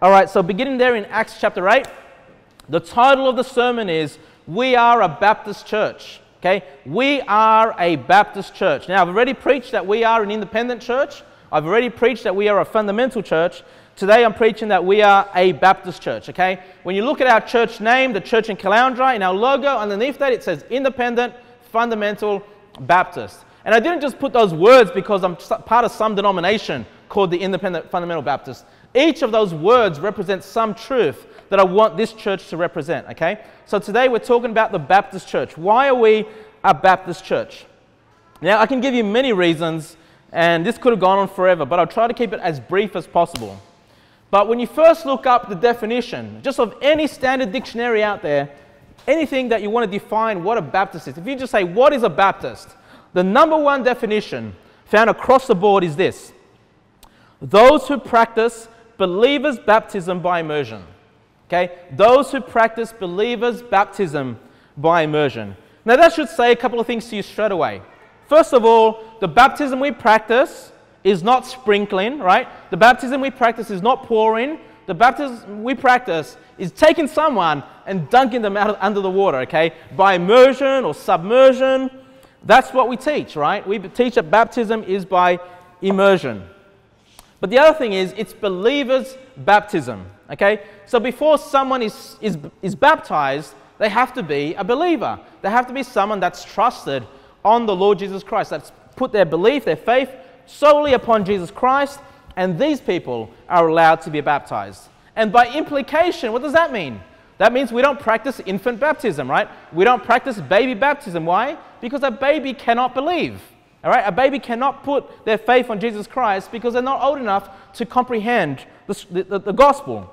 All right, so beginning there in Acts chapter 8, the title of the sermon is We Are a Baptist Church. Okay, we are a Baptist church. Now, I've already preached that we are an independent church. I've already preached that we are a fundamental church. Today I'm preaching that we are a Baptist church, okay? When you look at our church name, the church in Caloundra, in our logo, underneath that it says Independent, Fundamental, Baptist. And I didn't just put those words because I'm part of some denomination called the Independent Fundamental Baptist. Each of those words represents some truth that I want this church to represent, okay? So today we're talking about the Baptist church. Why are we a Baptist church? Now, I can give you many reasons, and this could have gone on forever, but I'll try to keep it as brief as possible. But when you first look up the definition, just of any standard dictionary out there, anything that you want to define what a Baptist is, if you just say, What is a Baptist? the number one definition found across the board is this those who practice believers' baptism by immersion. Okay? Those who practice believers' baptism by immersion. Now, that should say a couple of things to you straight away. First of all, the baptism we practice is not sprinkling, right? The baptism we practice is not pouring. The baptism we practice is taking someone and dunking them out of, under the water, okay? By immersion or submersion. That's what we teach, right? We teach that baptism is by immersion. But the other thing is, it's believers' baptism, okay? So before someone is, is, is baptized, they have to be a believer. They have to be someone that's trusted on the Lord Jesus Christ, that's put their belief, their faith solely upon Jesus Christ, and these people are allowed to be baptized. And by implication, what does that mean? That means we don't practice infant baptism, right? We don't practice baby baptism. Why? Because a baby cannot believe. All right? A baby cannot put their faith on Jesus Christ because they're not old enough to comprehend the, the, the gospel.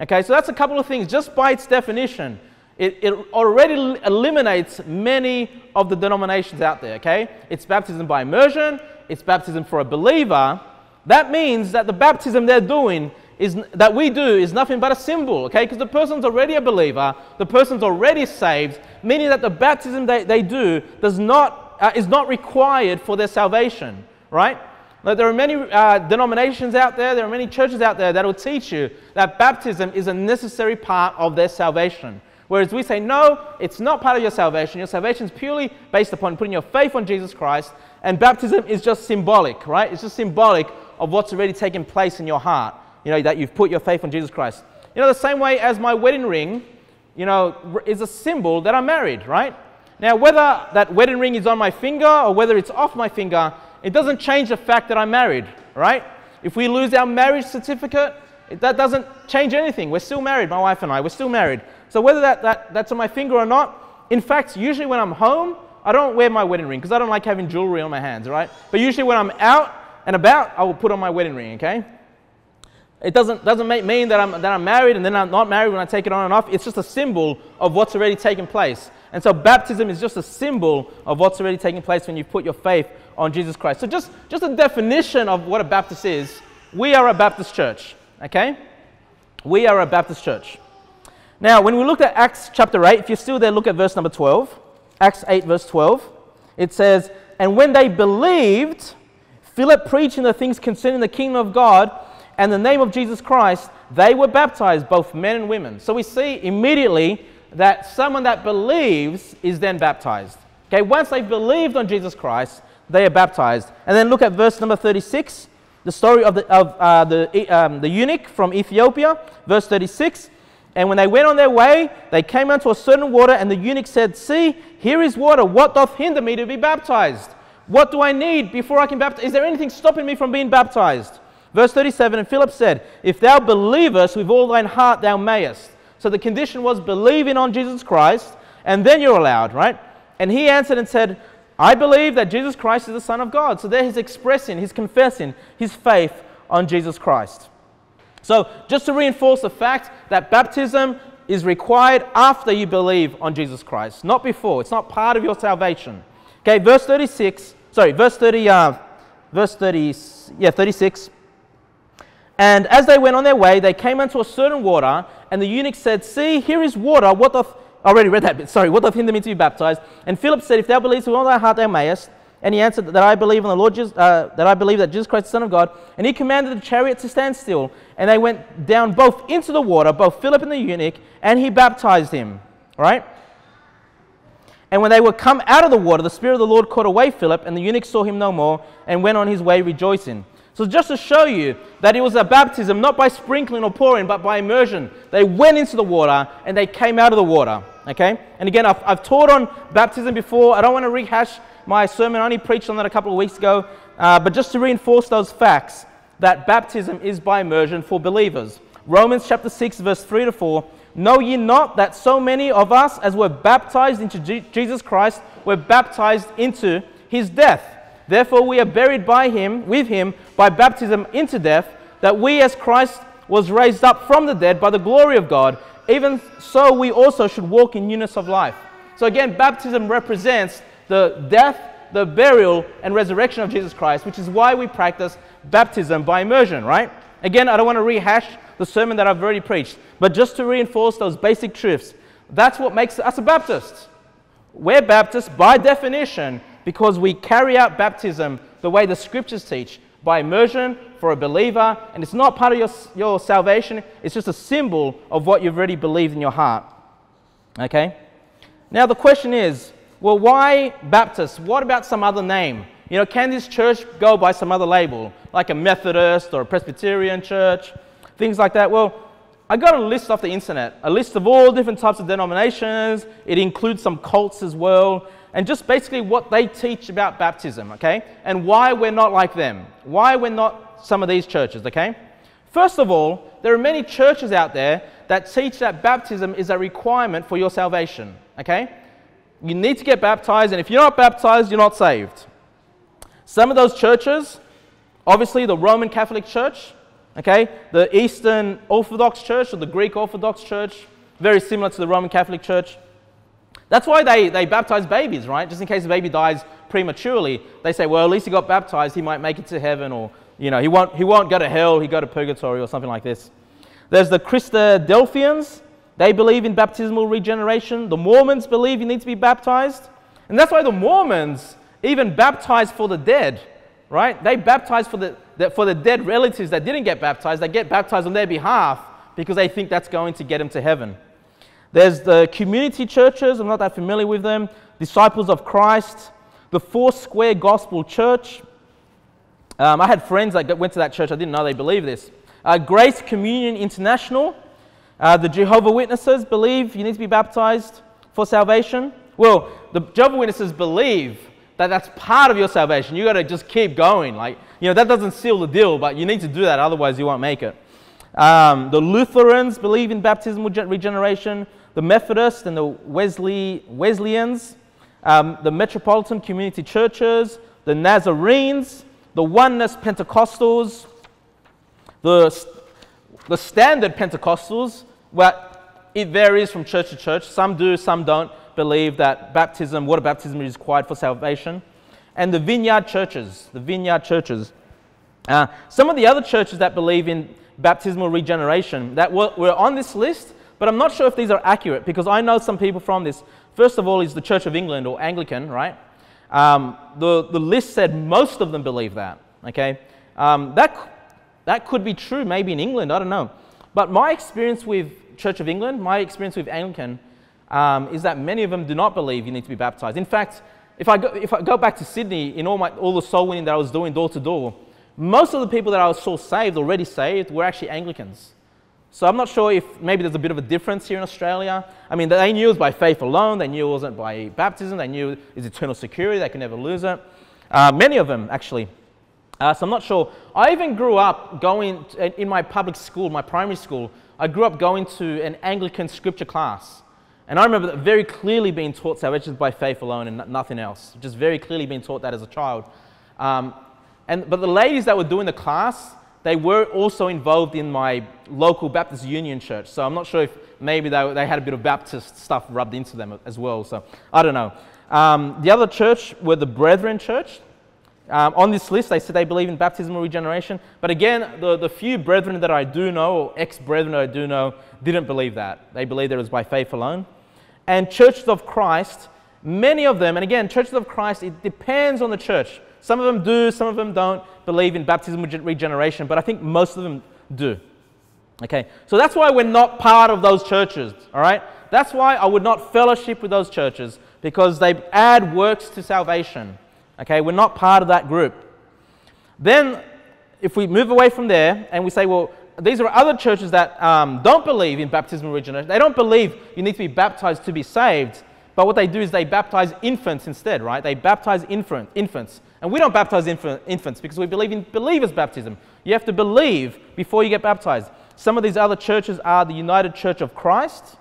Okay, so that's a couple of things. Just by its definition, it, it, already eliminates many of the denominations out there. Okay, it's baptism by immersion, it's baptism for a believer. That means that the baptism they're doing is that we do is nothing but a symbol. Okay, because the person's already a believer, the person's already saved, meaning that the baptism they, they do does not uh, is not required for their salvation, right? Like there are many uh, denominations out there, there are many churches out there that will teach you that baptism is a necessary part of their salvation. Whereas we say, no, it's not part of your salvation. Your salvation is purely based upon putting your faith on Jesus Christ, and baptism is just symbolic, right? It's just symbolic of what's already taken place in your heart, you know, that you've put your faith on Jesus Christ. You know, the same way as my wedding ring, you know, is a symbol that I'm married, right? Now, whether that wedding ring is on my finger or whether it's off my finger, it doesn't change the fact that I'm married, right? If we lose our marriage certificate, that doesn't change anything. We're still married, my wife and I, we're still married. So whether that, that, that's on my finger or not, in fact, usually when I'm home, I don't wear my wedding ring because I don't like having jewelry on my hands, right? But usually when I'm out and about, I will put on my wedding ring, okay? It doesn't, doesn't mean that I'm, that I'm married and then I'm not married when I take it on and off. It's just a symbol of what's already taken place. And so baptism is just a symbol of what's already taking place when you put your faith on Jesus Christ. So just, just a definition of what a Baptist is. We are a Baptist church, okay? We are a Baptist church. Now, when we look at Acts chapter 8, if you're still there, look at verse number 12. Acts 8, verse 12. It says, And when they believed, Philip preaching the things concerning the kingdom of God and the name of Jesus Christ, they were baptized, both men and women. So we see immediately that someone that believes is then baptized. Okay, once they've believed on Jesus Christ, they are baptized. And then look at verse number 36, the story of the, of, uh, the, um, the eunuch from Ethiopia, verse 36. And when they went on their way, they came unto a certain water, and the eunuch said, See, here is water. What doth hinder me to be baptized? What do I need before I can baptize? Is there anything stopping me from being baptized? Verse 37 And Philip said, If thou believest with all thine heart, thou mayest. So the condition was believing on Jesus Christ, and then you're allowed, right? And he answered and said, I believe that Jesus Christ is the Son of God. So there he's expressing, he's confessing his faith on Jesus Christ. So just to reinforce the fact that baptism is required after you believe on Jesus Christ, not before. It's not part of your salvation. Okay, verse 36, sorry, verse 30, uh, verse 30, yeah, 36. And as they went on their way, they came unto a certain water, and the eunuch said, See, here is water. What doth I already read that bit, sorry, what doth hinder me to be baptized? And Philip said, If thou believest with all thy heart, thou mayest. And he answered that I believe in the Lord Jesus, uh, that I believe that Jesus Christ is the Son of God. And he commanded the chariot to stand still. And they went down both into the water, both Philip and the eunuch, and he baptized him. Right? And when they were come out of the water, the Spirit of the Lord caught away Philip, and the eunuch saw him no more, and went on his way rejoicing. So, just to show you that it was a baptism not by sprinkling or pouring, but by immersion. They went into the water and they came out of the water. Okay? And again, I've, I've taught on baptism before. I don't want to rehash my sermon. I only preached on that a couple of weeks ago. Uh, but just to reinforce those facts, that baptism is by immersion for believers. Romans chapter 6, verse 3 to 4. Know ye not that so many of us, as were baptized into Jesus Christ, were baptized into his death? Therefore, we are buried by him, with him, by baptism into death, that we, as Christ was raised up from the dead by the glory of God, even so we also should walk in newness of life. So, again, baptism represents the death, the burial, and resurrection of Jesus Christ, which is why we practice baptism by immersion, right? Again, I don't want to rehash the sermon that I've already preached, but just to reinforce those basic truths, that's what makes us a Baptist. We're Baptists by definition because we carry out baptism the way the scriptures teach by immersion for a believer, and it's not part of your, your salvation, it's just a symbol of what you've already believed in your heart. Okay? Now, the question is well, why Baptist? What about some other name? You know, can this church go by some other label, like a Methodist or a Presbyterian church, things like that? Well, I got a list off the internet, a list of all different types of denominations. It includes some cults as well and just basically what they teach about baptism, okay? And why we're not like them. Why we're not some of these churches, okay? First of all, there are many churches out there that teach that baptism is a requirement for your salvation, okay? You need to get baptized, and if you're not baptized, you're not saved. Some of those churches, obviously the Roman Catholic Church, okay, the Eastern Orthodox Church or the Greek Orthodox Church, very similar to the Roman Catholic Church. That's why they, they baptize babies, right? Just in case the baby dies prematurely, they say, well, at least he got baptized, he might make it to heaven, or, you know, he won't, he won't go to hell, he go to purgatory, or something like this. There's the Christadelphians. They believe in baptismal regeneration. The Mormons believe you need to be baptized. And that's why the Mormons even baptize for the dead, right? They baptize for the, for the dead relatives that didn't get baptized. They get baptized on their behalf because they think that's going to get them to heaven. There's the community churches, I'm not that familiar with them, Disciples of Christ, the Four Square Gospel Church. Um, I had friends that went to that church, I didn't know they believe this. Uh, Grace Communion International, uh, the Jehovah Witnesses believe you need to be baptized for salvation. Well, the Jehovah Witnesses believe that that's part of your salvation. You got to just keep going. Like, you know, that doesn't seal the deal, but you need to do that, otherwise, you won't make it. Um, the Lutherans believe in baptismal regeneration the Methodists and the Wesley, Wesleyans, um, the Metropolitan Community Churches, the Nazarenes, the Oneness Pentecostals, the, the Standard Pentecostals, well, it varies from church to church. Some do, some don't believe that baptism, water baptism is required for salvation. And the vineyard churches, the vineyard churches. Uh, some of the other churches that believe in baptismal regeneration that were, were on this list but I'm not sure if these are accurate because I know some people from this. First of all, is the Church of England or Anglican, right? Um, the, the list said most of them believe that, okay? Um, that, that could be true maybe in England, I don't know. But my experience with Church of England, my experience with Anglican, um, is that many of them do not believe you need to be baptized. In fact, if I go, if I go back to Sydney, in all, my, all the soul winning that I was doing door to door, most of the people that I saw saved, already saved, were actually Anglicans. So I'm not sure if maybe there's a bit of a difference here in Australia. I mean, they knew it was by faith alone. They knew it wasn't by baptism. They knew it's eternal security. They could never lose it. Uh, many of them, actually. Uh, so I'm not sure. I even grew up going to, in my public school, my primary school. I grew up going to an Anglican scripture class. And I remember very clearly being taught salvation by faith alone and nothing else. Just very clearly being taught that as a child. Um, and, but the ladies that were doing the class, they were also involved in my local Baptist Union church. So I'm not sure if maybe they, they had a bit of Baptist stuff rubbed into them as well. So I don't know. Um, the other church were the Brethren Church. Um, on this list, they said they believe in baptismal regeneration. But again, the, the few brethren that I do know, or ex brethren I do know, didn't believe that. They believed that it was by faith alone. And Churches of Christ Many of them, and again, churches of Christ, it depends on the church. Some of them do, some of them don't believe in baptism regeneration, but I think most of them do. Okay, so that's why we're not part of those churches, all right? That's why I would not fellowship with those churches because they add works to salvation. Okay, we're not part of that group. Then, if we move away from there and we say, well, these are other churches that um, don't believe in baptism regeneration. They don't believe you need to be baptized to be saved. But what they do is they baptize infants instead, right? They baptize infant, infants. And we don't baptize infant, infants because we believe in believers' baptism. You have to believe before you get baptized. Some of these other churches are the United Church of Christ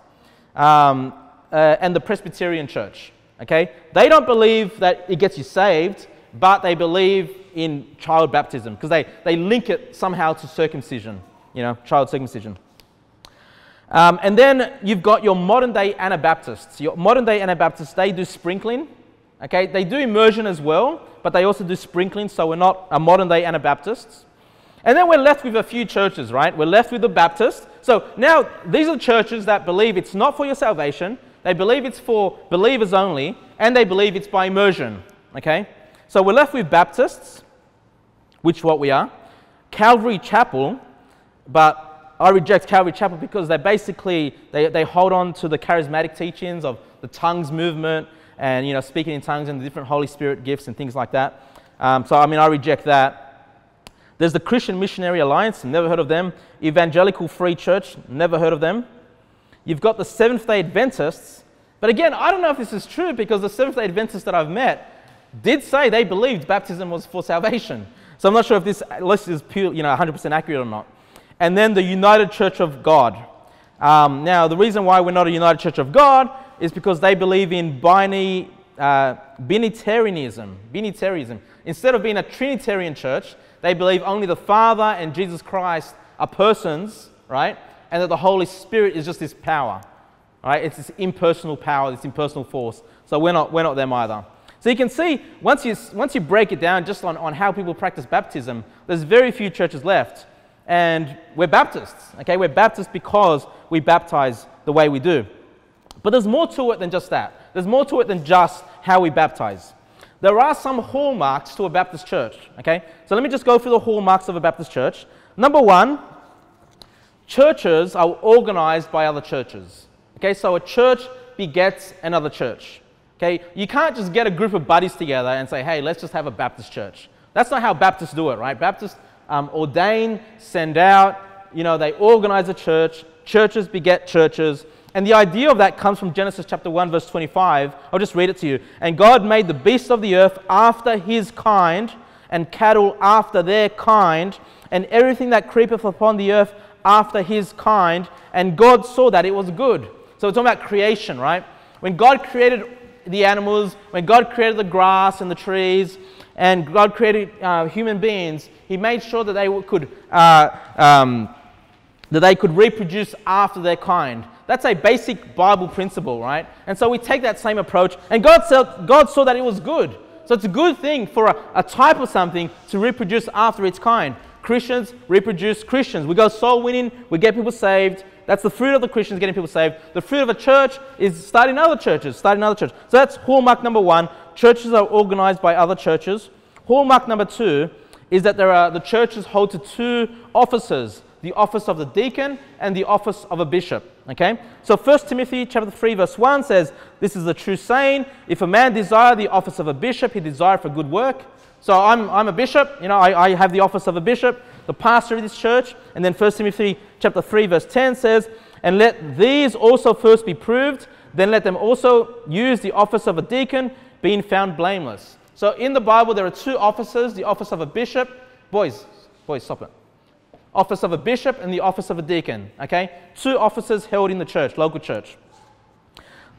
um, uh, and the Presbyterian Church. Okay? They don't believe that it gets you saved, but they believe in child baptism because they, they link it somehow to circumcision, you know, child circumcision. Um, and then you've got your modern day Anabaptists. Your modern day Anabaptists, they do sprinkling. Okay, they do immersion as well, but they also do sprinkling, so we're not a modern day Anabaptists. And then we're left with a few churches, right? We're left with the Baptist. So now these are churches that believe it's not for your salvation, they believe it's for believers only, and they believe it's by immersion. Okay? So we're left with Baptists, which what we are, Calvary Chapel, but I reject Calvary Chapel because they basically they, they hold on to the charismatic teachings of the tongues movement and you know speaking in tongues and the different Holy Spirit gifts and things like that. Um, so I mean I reject that. There's the Christian Missionary Alliance, never heard of them. Evangelical Free Church, never heard of them. You've got the Seventh day Adventists, but again, I don't know if this is true because the Seventh day Adventists that I've met did say they believed baptism was for salvation. So I'm not sure if this list is pure, you know, 100% accurate or not and then the United Church of God. Um, now, the reason why we're not a United Church of God is because they believe in binary, uh, binitarianism, binitarianism. Instead of being a Trinitarian church, they believe only the Father and Jesus Christ are persons, right? And that the Holy Spirit is just this power, right? It's this impersonal power, this impersonal force. So we're not, we're not them either. So you can see, once you, once you break it down just on, on how people practice baptism, there's very few churches left and we're Baptists. Okay, we're Baptists because we baptize the way we do. But there's more to it than just that. There's more to it than just how we baptize. There are some hallmarks to a Baptist church. Okay, so let me just go through the hallmarks of a Baptist church. Number one, churches are organized by other churches. Okay, so a church begets another church. Okay, you can't just get a group of buddies together and say, hey, let's just have a Baptist church. That's not how Baptists do it, right? Baptists um, ordain, send out, you know, they organize a church, churches beget churches. And the idea of that comes from Genesis chapter 1, verse 25. I'll just read it to you. And God made the beasts of the earth after his kind, and cattle after their kind, and everything that creepeth upon the earth after his kind. And God saw that it was good. So it's talking about creation, right? When God created the animals, when God created the grass and the trees, and God created uh, human beings, He made sure that they could, uh, um, that they could reproduce after their kind. That's a basic Bible principle, right? And so we take that same approach, and God saw, God saw that it was good. So it's a good thing for a, a type of something to reproduce after its kind. Christians reproduce Christians. We go soul winning, we get people saved. That's the fruit of the Christians getting people saved. The fruit of a church is starting other churches, starting other churches. So that's hallmark number one. Churches are organized by other churches. Hallmark number two is that there are, the churches hold to two offices the office of the deacon and the office of a bishop. Okay? So 1 Timothy chapter 3, verse 1 says, This is the true saying. If a man desire the office of a bishop, he desire for good work. So I'm, I'm a bishop, you know, I, I have the office of a bishop, the pastor of this church. And then 1 Timothy chapter 3, verse 10 says, And let these also first be proved, then let them also use the office of a deacon, being found blameless. So in the Bible, there are two offices the office of a bishop. Boys, boys, stop it. Office of a bishop and the office of a deacon. Okay? Two offices held in the church, local church.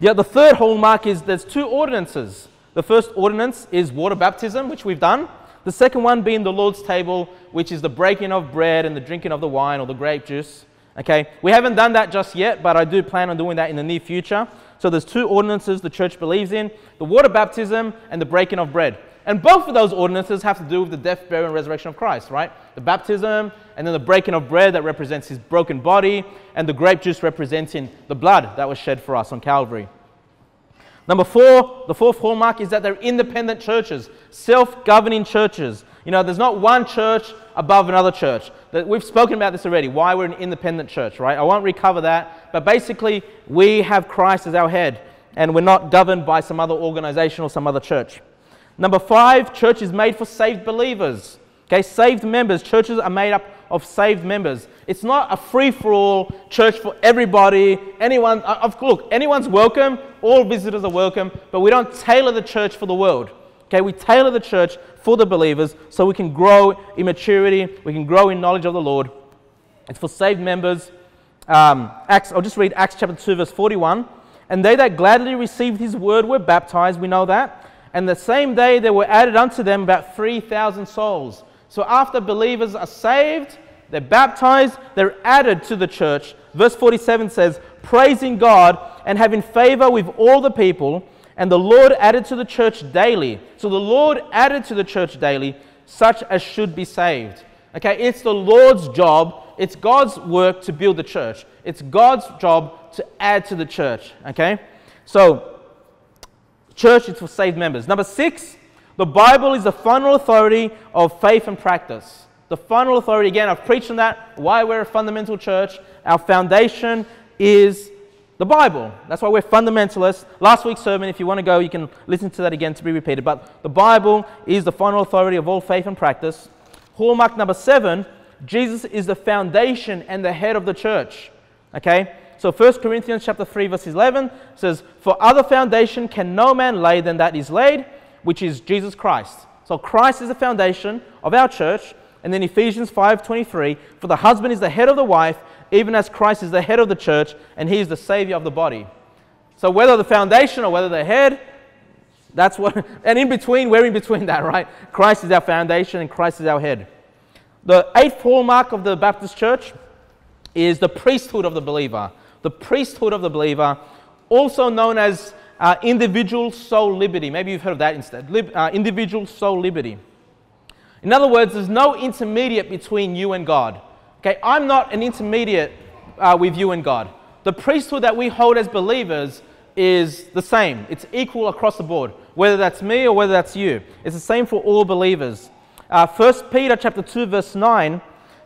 Yeah, the third hallmark is there's two ordinances. The first ordinance is water baptism, which we've done. The second one being the Lord's table, which is the breaking of bread and the drinking of the wine or the grape juice. Okay, we haven't done that just yet, but I do plan on doing that in the near future. So there's two ordinances the church believes in the water baptism and the breaking of bread. And both of those ordinances have to do with the death, burial, and resurrection of Christ, right? The baptism and then the breaking of bread that represents his broken body, and the grape juice representing the blood that was shed for us on Calvary. Number four, the fourth hallmark is that they're independent churches, self governing churches. You know, there's not one church above another church. We've spoken about this already, why we're an independent church, right? I won't recover that, but basically, we have Christ as our head, and we're not governed by some other organization or some other church. Number five, church is made for saved believers. Okay, saved members. Churches are made up of saved members. It's not a free for all church for everybody. Anyone, uh, look, anyone's welcome. All visitors are welcome, but we don't tailor the church for the world. Okay, we tailor the church for the believers so we can grow in maturity, we can grow in knowledge of the Lord. It's for saved members. Um, Acts, I'll just read Acts chapter 2, verse 41. And they that gladly received his word were baptized, we know that. And the same day there were added unto them about 3,000 souls. So after believers are saved, they're baptized, they're added to the church. Verse 47 says, praising God and having favor with all the people, and the Lord added to the church daily. So the Lord added to the church daily such as should be saved. Okay, it's the Lord's job, it's God's work to build the church. It's God's job to add to the church. Okay, so church is for saved members. Number six, the Bible is the final authority of faith and practice. The final authority, again, I've preached on that, why we're a fundamental church. Our foundation is the Bible. That's why we're fundamentalists. Last week's sermon, if you want to go, you can listen to that again to be repeated. But the Bible is the final authority of all faith and practice. Hallmark number seven Jesus is the foundation and the head of the church. Okay? So 1 Corinthians chapter 3, verse 11 says, For other foundation can no man lay than that is laid, which is Jesus Christ. So Christ is the foundation of our church. And then Ephesians 5:23, for the husband is the head of the wife, even as Christ is the head of the church, and he is the savior of the body. So whether the foundation or whether the head, that's what and in between, we're in between that, right? Christ is our foundation and Christ is our head. The eighth hallmark of the Baptist church is the priesthood of the believer. The priesthood of the believer, also known as uh, individual soul liberty. Maybe you've heard of that instead. Lib, uh, individual soul liberty. In other words, there's no intermediate between you and God. Okay, I'm not an intermediate uh, with you and God. The priesthood that we hold as believers is the same. It's equal across the board, whether that's me or whether that's you. It's the same for all believers. Uh, 1 Peter chapter 2 verse 9,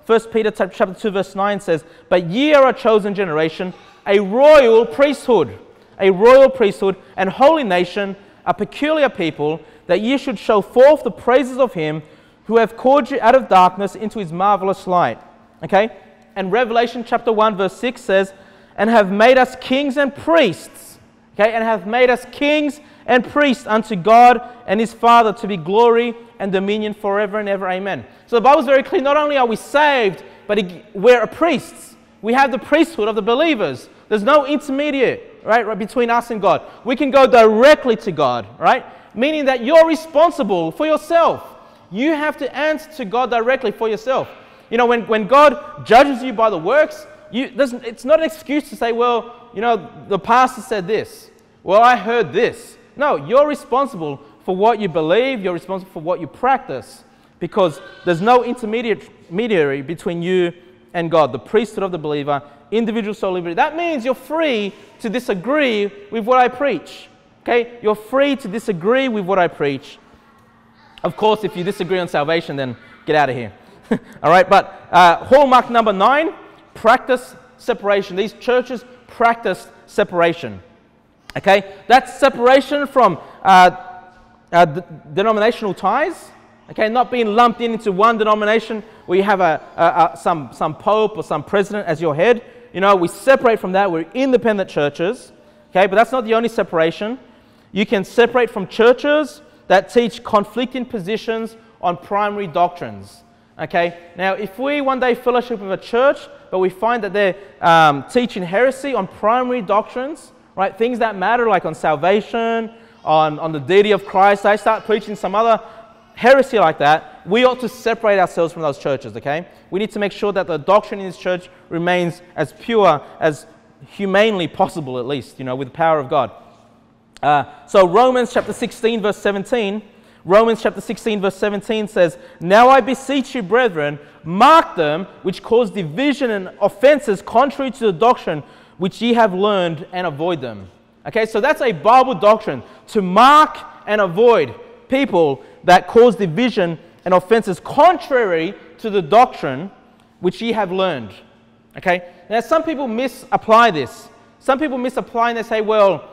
1 Peter chapter 2 verse 9 says, "But ye are a chosen generation, a royal priesthood, a royal priesthood and holy nation, a peculiar people, that ye should show forth the praises of him who have called you out of darkness into his marvelous light. Okay? And Revelation chapter 1, verse 6 says, And have made us kings and priests. Okay? And have made us kings and priests unto God and his Father to be glory and dominion forever and ever. Amen. So the Bible is very clear. Not only are we saved, but we're priests. We have the priesthood of the believers. There's no intermediate, right, right, between us and God. We can go directly to God, right? Meaning that you're responsible for yourself. You have to answer to God directly for yourself. You know, when, when God judges you by the works, you, doesn't it's not an excuse to say, well, you know, the pastor said this. Well, I heard this. No, you're responsible for what you believe, you're responsible for what you practice, because there's no intermediary between you and God, the priesthood of the believer, individual soul liberty. That means you're free to disagree with what I preach. Okay? You're free to disagree with what I preach. Of course, if you disagree on salvation, then get out of here. All right, but uh, hallmark number nine practice separation. These churches practice separation. Okay, that's separation from uh, uh, denominational ties. Okay, not being lumped in into one denomination where you have a, a, a, some, some pope or some president as your head. You know, we separate from that. We're independent churches. Okay, but that's not the only separation. You can separate from churches that teach conflicting positions on primary doctrines. Okay, now if we one day fellowship with a church, but we find that they're um, teaching heresy on primary doctrines, right, things that matter like on salvation, on, on the deity of Christ, they start preaching some other heresy like that, we ought to separate ourselves from those churches, okay? We need to make sure that the doctrine in this church remains as pure, as humanely possible, at least, you know, with the power of God. Uh, so, Romans chapter 16, verse 17. Romans chapter 16, verse 17 says, Now I beseech you, brethren, mark them which cause division and offenses contrary to the doctrine which ye have learned, and avoid them. Okay, so that's a Bible doctrine to mark and avoid people that cause division and offenses contrary to the doctrine which ye have learned. Okay, now some people misapply this. Some people misapply and they say, well,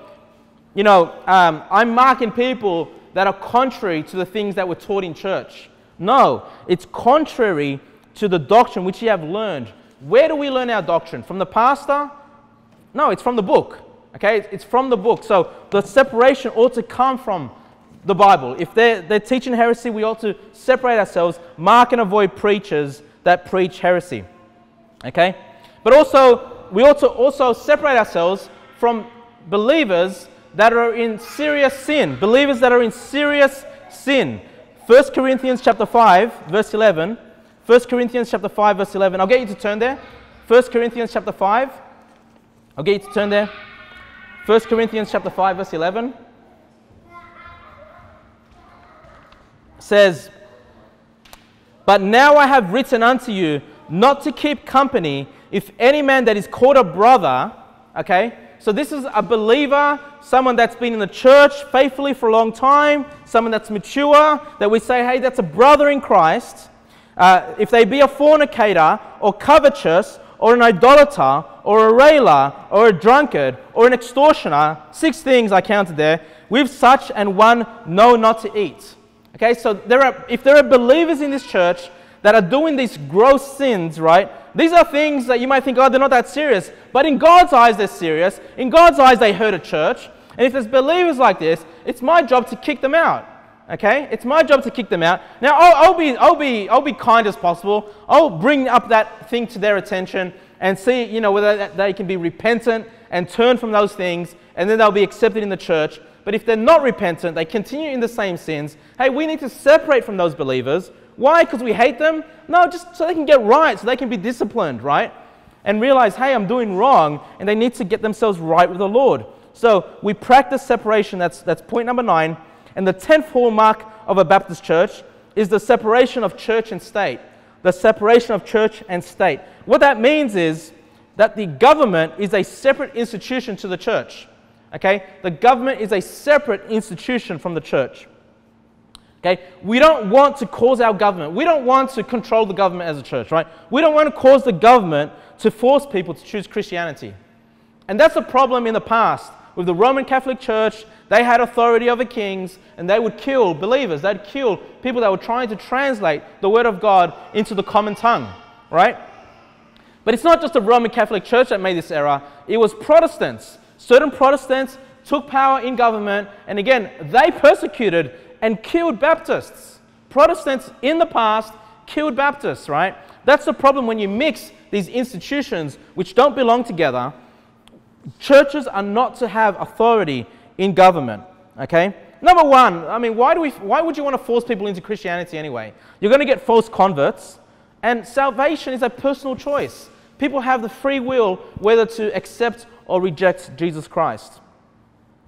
you know, um, I'm marking people that are contrary to the things that were taught in church. No, it's contrary to the doctrine which ye have learned. Where do we learn our doctrine? From the pastor? No, it's from the book. Okay, it's from the book. So the separation ought to come from the Bible. If they're, they're teaching heresy, we ought to separate ourselves, mark and avoid preachers that preach heresy. Okay? But also, we ought to also separate ourselves from believers that are in serious sin, believers that are in serious sin. 1 Corinthians chapter 5, verse 11. 1 Corinthians chapter 5, verse 11. I'll get you to turn there. 1 Corinthians chapter 5. I'll get you to turn there. 1 Corinthians chapter 5, verse 11. Says, But now I have written unto you not to keep company if any man that is called a brother, okay, so this is a believer, someone that's been in the church faithfully for a long time, someone that's mature, that we say, hey, that's a brother in Christ. Uh, if they be a fornicator or covetous or an idolater or a railer or a drunkard or an extortioner, six things I counted there, with such and one know not to eat. Okay, so there are, if there are believers in this church that are doing these gross sins, right, these are things that you might think, oh, they're not that serious. But in God's eyes, they're serious. In God's eyes, they hurt a church. And if there's believers like this, it's my job to kick them out. Okay? It's my job to kick them out. Now, I'll, I'll, be, I'll, be, I'll be kind as possible. I'll bring up that thing to their attention and see, you know, whether they can be repentant and turn from those things, and then they'll be accepted in the church. But if they're not repentant, they continue in the same sins, hey, we need to separate from those believers why? Because we hate them? No, just so they can get right, so they can be disciplined, right? And realize, hey, I'm doing wrong, and they need to get themselves right with the Lord. So we practice separation. That's, that's point number nine. And the tenth hallmark of a Baptist church is the separation of church and state. The separation of church and state. What that means is that the government is a separate institution to the church. Okay? The government is a separate institution from the church. Okay? We don't want to cause our government, we don't want to control the government as a church, right? We don't want to cause the government to force people to choose Christianity. And that's a problem in the past. With the Roman Catholic Church, they had authority over kings and they would kill believers. They'd kill people that were trying to translate the Word of God into the common tongue, right? But it's not just the Roman Catholic Church that made this error, it was Protestants. Certain Protestants took power in government, and again, they persecuted and killed Baptists. Protestants in the past killed Baptists, right? That's the problem when you mix these institutions which don't belong together. Churches are not to have authority in government, okay? Number one, I mean, why, do we, why would you want to force people into Christianity anyway? You're going to get false converts, and salvation is a personal choice. People have the free will whether to accept or reject Jesus Christ.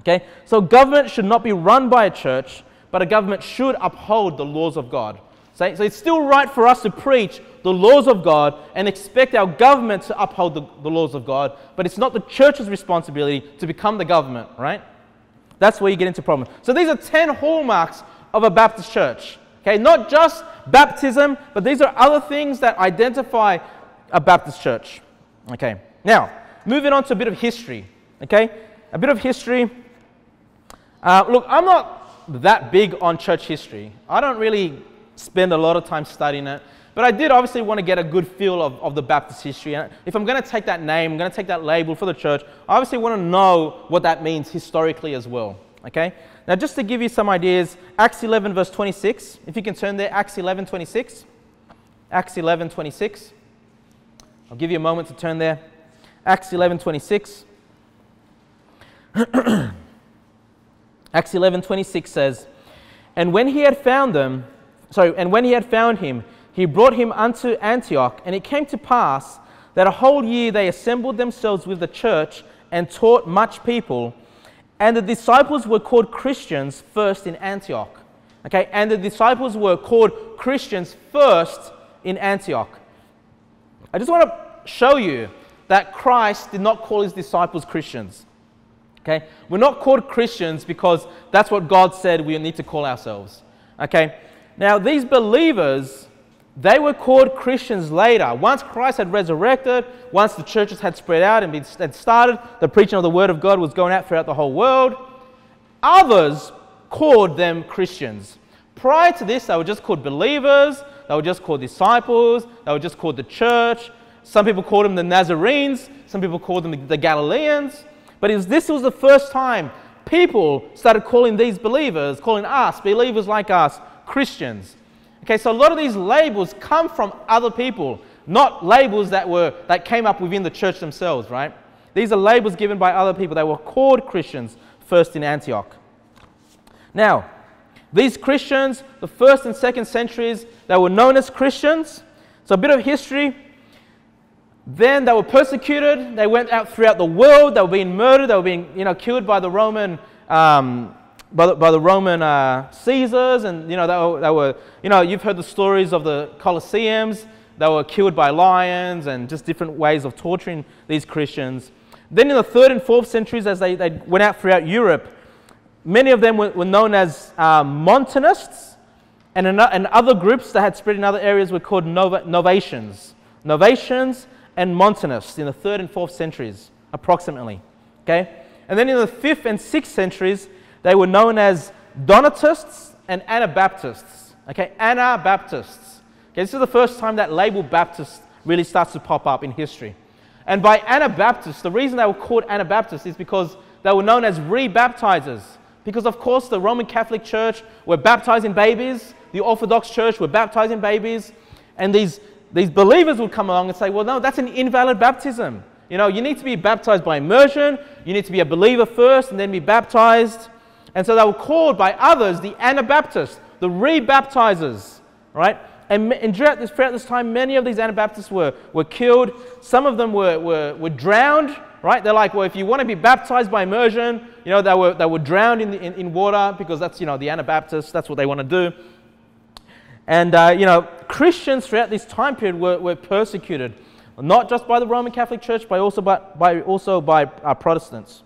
Okay? So government should not be run by a church, but a government should uphold the laws of God. So, it's still right for us to preach the laws of God and expect our government to uphold the, the laws of God, but it's not the church's responsibility to become the government, right? That's where you get into problems. So these are 10 hallmarks of a Baptist church. Okay, not just baptism, but these are other things that identify a Baptist church. Okay, now moving on to a bit of history. Okay, a bit of history. Uh, look, I'm not that big on church history. I don't really spend a lot of time studying it, but I did obviously want to get a good feel of, of the Baptist history. And if I'm going to take that name, I'm going to take that label for the church, I obviously want to know what that means historically as well. Okay? Now, just to give you some ideas, Acts 11, verse 26, if you can turn there, Acts 11, 26. Acts 11, 26. I'll give you a moment to turn there. Acts 11, 26. Acts 11:26 says, "And when he had found them, sorry, and when he had found him, he brought him unto Antioch, and it came to pass that a whole year they assembled themselves with the church and taught much people, and the disciples were called Christians first in Antioch." Okay, and the disciples were called Christians first in Antioch. I just want to show you that Christ did not call his disciples Christians. Okay? We're not called Christians because that's what God said we need to call ourselves. Okay? Now, these believers, they were called Christians later. Once Christ had resurrected, once the churches had spread out and been, had started, the preaching of the Word of God was going out throughout the whole world. Others called them Christians. Prior to this, they were just called believers, they were just called disciples, they were just called the church. Some people called them the Nazarenes, some people called them the Galileans. But was, this was the first time people started calling these believers, calling us, believers like us, Christians. Okay, so a lot of these labels come from other people, not labels that were that came up within the church themselves, right? These are labels given by other people. They were called Christians first in Antioch. Now, these Christians, the first and second centuries, they were known as Christians. So a bit of history. Then they were persecuted. They went out throughout the world. They were being murdered. They were being, you know, killed by the Roman, um, by, the, by the Roman uh, Caesars. And, you know, they were, they were, you know, you've heard the stories of the Colosseums. They were killed by lions and just different ways of torturing these Christians. Then in the third and fourth centuries, as they, they went out throughout Europe, many of them were, were known as uh, Montanists. And, and other groups that had spread in other areas were called Nova, Novatians. Novatians and Montanists in the third and fourth centuries, approximately. Okay? And then in the fifth and sixth centuries, they were known as Donatists and Anabaptists. Okay, Anabaptists. Okay, this is the first time that label Baptist really starts to pop up in history. And by Anabaptists, the reason they were called Anabaptists is because they were known as rebaptizers. Because, of course, the Roman Catholic Church were baptizing babies, the Orthodox Church were baptizing babies, and these these believers would come along and say, well, no, that's an invalid baptism. You know, you need to be baptized by immersion, you need to be a believer first and then be baptized. And so they were called by others the Anabaptists, the rebaptizers, right? And, and throughout, this, throughout this time, many of these Anabaptists were, were killed. Some of them were, were, were drowned, right? They're like, well, if you want to be baptized by immersion, you know, they were, they were drowned in, the, in, in water because that's, you know, the Anabaptists, that's what they want to do. And, uh, you know, Christians throughout this time period were, were persecuted, not just by the Roman Catholic Church, but also by, by also by uh, Protestants.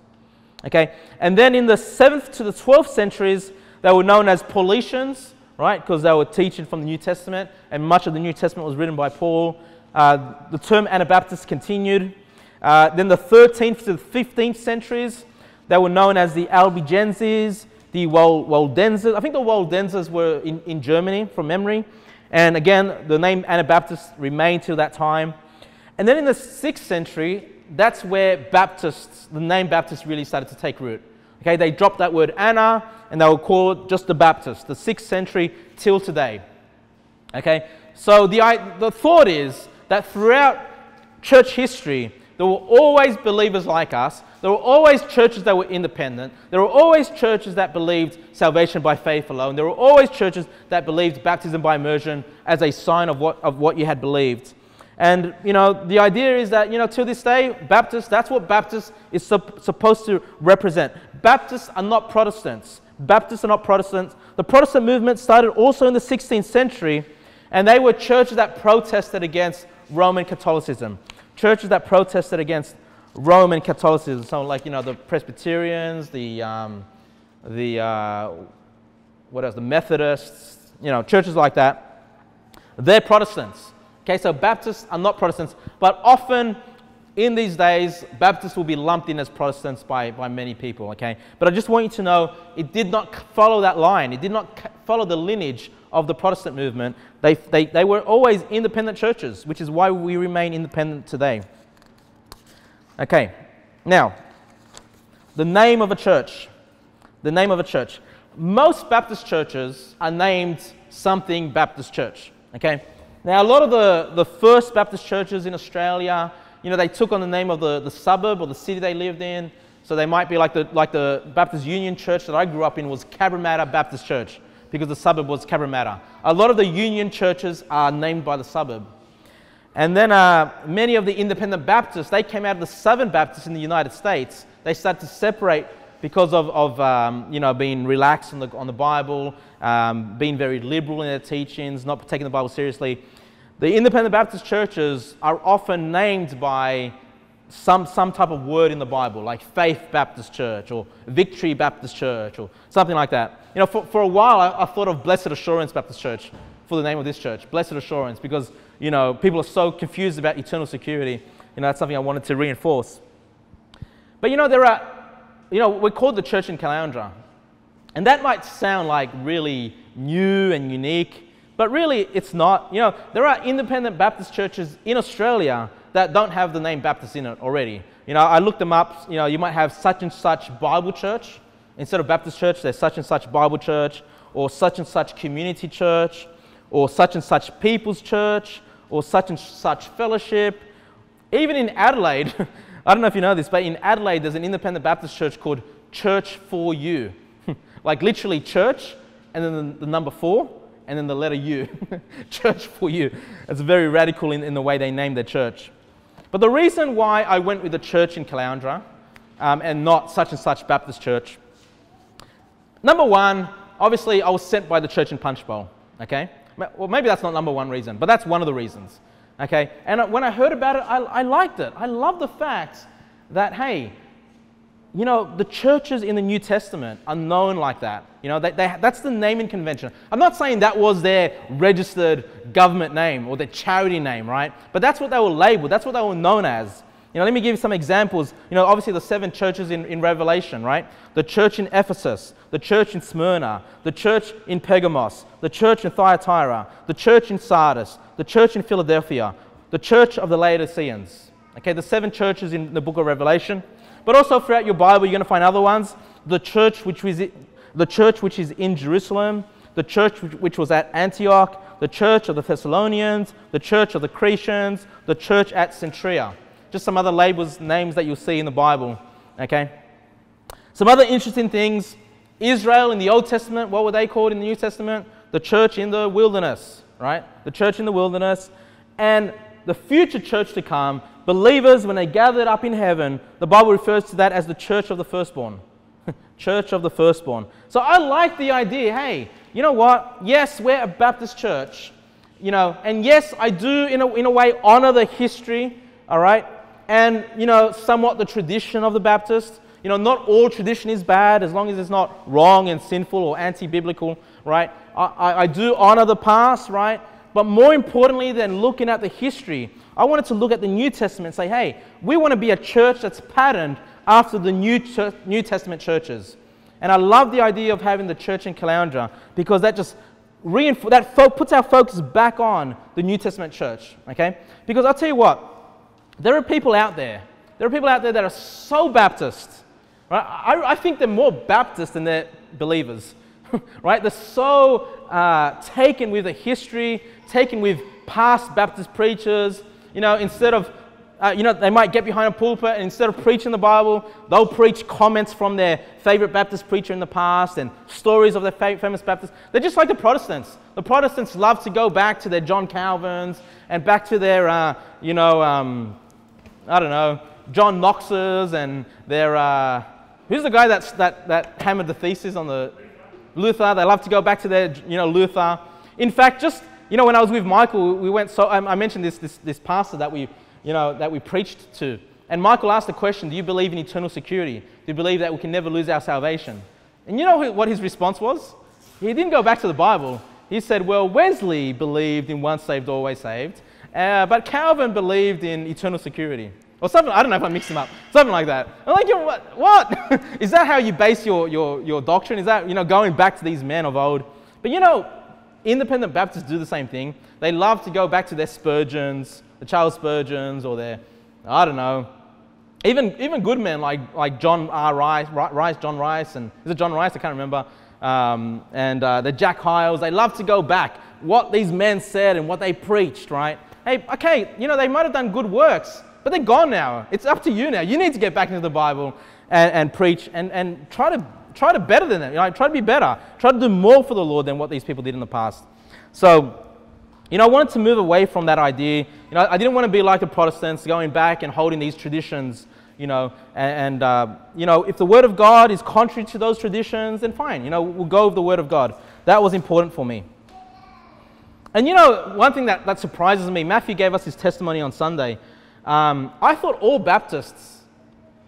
Okay? And then in the 7th to the 12th centuries, they were known as Paulicians, right? Because they were teaching from the New Testament, and much of the New Testament was written by Paul. Uh, the term Anabaptist continued. Uh, then the 13th to the 15th centuries, they were known as the Albigenses, the Waldenses. I think the Waldenses were in, in Germany from memory. And again, the name Anabaptist remained till that time. And then in the 6th century, that's where Baptists, the name Baptist really started to take root. Okay, they dropped that word Ana and they were called just the Baptist, the 6th century till today. Okay, so the, the thought is that throughout church history, there were always believers like us. There were always churches that were independent. There were always churches that believed salvation by faith alone. There were always churches that believed baptism by immersion as a sign of what, of what you had believed. And, you know, the idea is that, you know, to this day, Baptists, that's what Baptists is sup- supposed to represent. Baptists are not Protestants. Baptists are not Protestants. The Protestant movement started also in the 16th century, and they were churches that protested against Roman Catholicism churches that protested against Roman Catholicism, so like you know the Presbyterians, the um, the uh, what else, the Methodists, you know, churches like that. They're Protestants. Okay, so Baptists are not Protestants, but often in these days, Baptists will be lumped in as Protestants by, by many people, okay? But I just want you to know it did not follow that line. It did not follow the lineage of the Protestant movement. They, they, they were always independent churches, which is why we remain independent today. Okay, now, the name of a church. The name of a church. Most Baptist churches are named something Baptist Church, okay? Now, a lot of the, the first Baptist churches in Australia, you know, they took on the name of the, the suburb or the city they lived in. So they might be like the, like the Baptist Union Church that I grew up in was Cabramatta Baptist Church because the suburb was Cabramatta. A lot of the Union churches are named by the suburb. And then uh, many of the independent Baptists, they came out of the Southern Baptists in the United States. They started to separate because of, of um, you know, being relaxed on the, on the Bible, um, being very liberal in their teachings, not taking the Bible seriously. The independent Baptist churches are often named by some, some type of word in the Bible, like Faith Baptist Church or Victory Baptist Church or something like that. You know, for, for a while I, I thought of Blessed Assurance Baptist Church for the name of this church, Blessed Assurance, because, you know, people are so confused about eternal security. You know, that's something I wanted to reinforce. But, you know, there are, you know, we're called the church in Caloundra. And that might sound like really new and unique, but really it's not. You know, there are independent Baptist churches in Australia that don't have the name Baptist in it already. You know, I looked them up. You know, you might have such and such Bible church. Instead of Baptist church, there's such and such Bible church, or such and such community church, or such and such people's church, or such and such fellowship. Even in Adelaide, I don't know if you know this, but in Adelaide, there's an independent Baptist church called Church for You. like literally church, and then the, number four, and then the letter U. church for You. It's very radical in, in the way they name their church. But the reason why I went with the church in Caloundra um, and not such and such Baptist church, number one, obviously I was sent by the church in Punchbowl, okay? Well, maybe that's not number one reason, but that's one of the reasons, okay? And uh, when I heard about it, I, I liked it. I love the fact that, hey, you know, the churches in the New Testament are known like that. You know, they, they, that's the naming convention. I'm not saying that was their registered government name or their charity name, right? But that's what they were labeled. That's what they were known as. You know, let me give you some examples. You know, obviously the seven churches in, in Revelation, right? The church in Ephesus, the church in Smyrna, the church in Pergamos, the church in Thyatira, the church in Sardis, the church in Philadelphia, the church of the Laodiceans. Okay, the seven churches in the book of Revelation. But also throughout your Bible, you're going to find other ones. The church which was, the church which is in Jerusalem, the church which was at Antioch, the church of the Thessalonians, the church of the Cretans, the church at Cenchrea. Just some other labels, names that you'll see in the Bible. Okay? Some other interesting things. Israel in the Old Testament, what were they called in the New Testament? The church in the wilderness, right? The church in the wilderness. And the future church to come believers, when they gathered up in heaven, the Bible refers to that as the church of the firstborn. church of the firstborn. So I like the idea hey, you know what? Yes, we're a Baptist church, you know, and yes, I do in a, in a way honor the history, all right, and, you know, somewhat the tradition of the Baptist. You know, not all tradition is bad as long as it's not wrong and sinful or anti biblical, right? I, I, I do honor the past, right? But more importantly than looking at the history, I wanted to look at the New Testament and say, hey, we want to be a church that's patterned after the New, New Testament churches. And I love the idea of having the church in Caloundra because that just reinf- that fo- puts our focus back on the New Testament church, okay? Because I'll tell you what, there are people out there, there are people out there that are so Baptist, right? I, I think they're more Baptist than they're believers, right? They're so uh, taken with the history, taken with past Baptist preachers, you know, instead of, uh, you know, they might get behind a pulpit and instead of preaching the Bible, they'll preach comments from their favorite Baptist preacher in the past and stories of their famous Baptists. They're just like the Protestants. The Protestants love to go back to their John Calvins and back to their, uh, you know, um, I don't know, John Knoxes and their, uh, who's the guy that's, that, that hammered the thesis on the Luther? They love to go back to their, you know, Luther. In fact, just you know, when I was with Michael, we went so I mentioned this, this, this pastor that we, you know, that we preached to. And Michael asked the question, do you believe in eternal security? Do you believe that we can never lose our salvation? And you know what his response was? He didn't go back to the Bible. He said, well, Wesley believed in once saved, always saved. Uh, but Calvin believed in eternal security. Or something, I don't know if I mixed them up. Something like that. I'm like, what? what? is that how you base your, your, your doctrine? Is that, you know, going back to these men of old? But you know, independent Baptists do the same thing. They love to go back to their Spurgeons, the Charles Spurgeons, or their, I don't know, even, even good men like, like John R. Rice, Rice, John Rice, and is it John Rice? I can't remember. Um, and uh, the Jack Hyles, they love to go back, what these men said and what they preached, right? Hey, okay, you know, they might have done good works, but they're gone now. It's up to you now. You need to get back into the Bible and, and preach and, and try to try to better than them. You know, try to be better. Try to do more for the Lord than what these people did in the past. So, you know, I wanted to move away from that idea. You know, I didn't want to be like the Protestants, going back and holding these traditions. You know, and, and uh, you know, if the Word of God is contrary to those traditions, then fine. You know, we'll go with the Word of God. That was important for me. And you know, one thing that, that surprises me, Matthew gave us his testimony on Sunday. Um, I thought all Baptists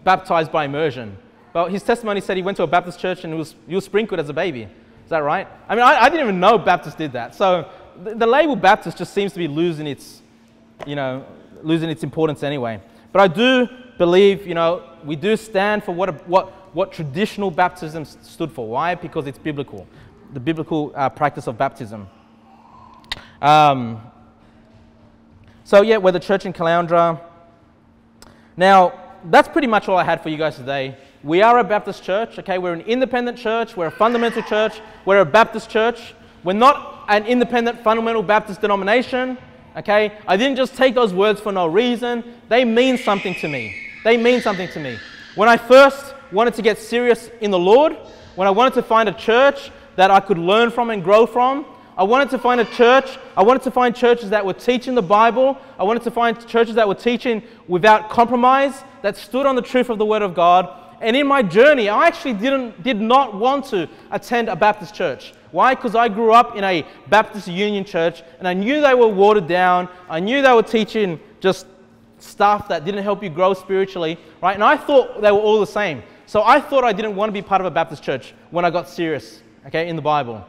baptized by immersion. But his testimony said he went to a Baptist church and he was, he was sprinkled as a baby. Is that right? I mean, I, I didn't even know Baptists did that. So the, the, label Baptist just seems to be losing its, you know, losing its importance anyway. But I do believe, you know, we do stand for what, what, what traditional baptism stood for. Why? Because it's biblical, the biblical uh, practice of baptism. Um, so, yeah, we're the church in Caloundra. Now, that's pretty much all I had for you guys today. We are a Baptist church, okay? We're an independent church, we're a fundamental church, we're a Baptist church. We're not an independent fundamental Baptist denomination, okay? I didn't just take those words for no reason. They mean something to me. They mean something to me. When I first wanted to get serious in the Lord, when I wanted to find a church that I could learn from and grow from, I wanted to find a church. I wanted to find churches that were teaching the Bible. I wanted to find churches that were teaching without compromise, that stood on the truth of the Word of God. And in my journey, I actually didn't, did not want to attend a Baptist church. Why? Because I grew up in a Baptist Union church and I knew they were watered down. I knew they were teaching just stuff that didn't help you grow spiritually, right? And I thought they were all the same. So I thought I didn't want to be part of a Baptist church when I got serious, okay, in the Bible.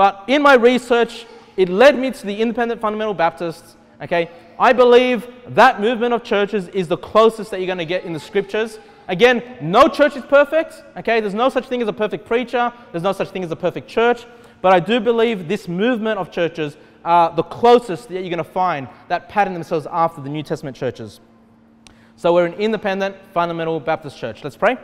But in my research, it led me to the Independent Fundamental Baptists. Okay, I believe that movement of churches is the closest that you're going to get in the scriptures. Again, no church is perfect. Okay, there's no such thing as a perfect preacher. There's no such thing as a perfect church. But I do believe this movement of churches are the closest that you're going to find that pattern themselves after the New Testament churches. So we're an independent, fundamental Baptist church. Let's pray.